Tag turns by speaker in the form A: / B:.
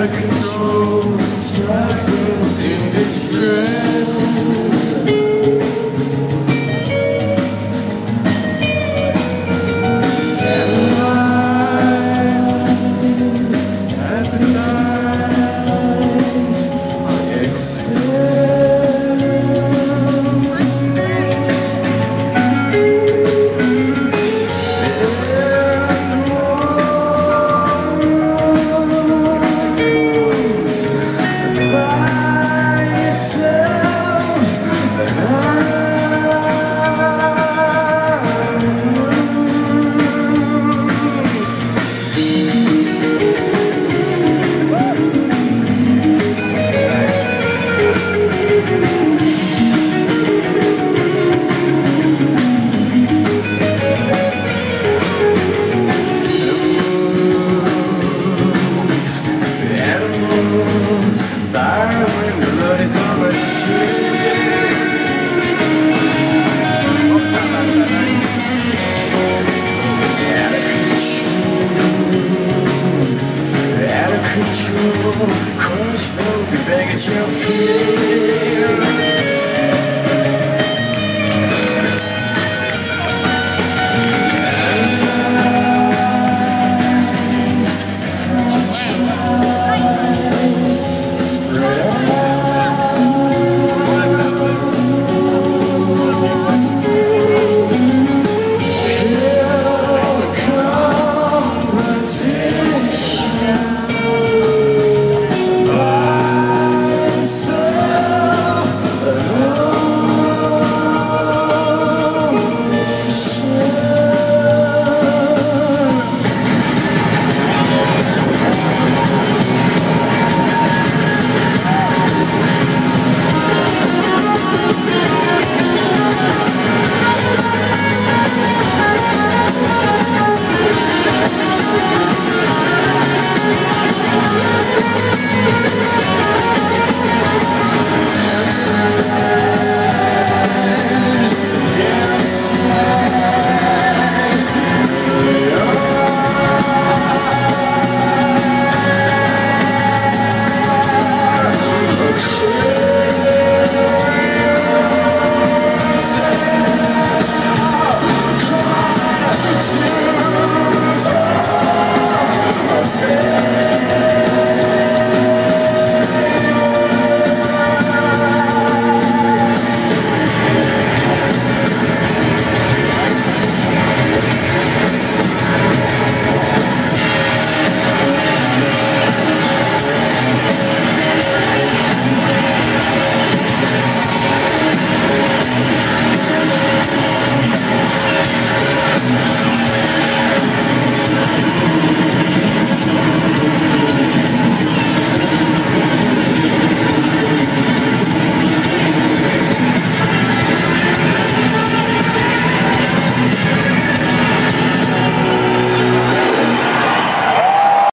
A: out of control, striving in distress. Animals those who beg at your feet.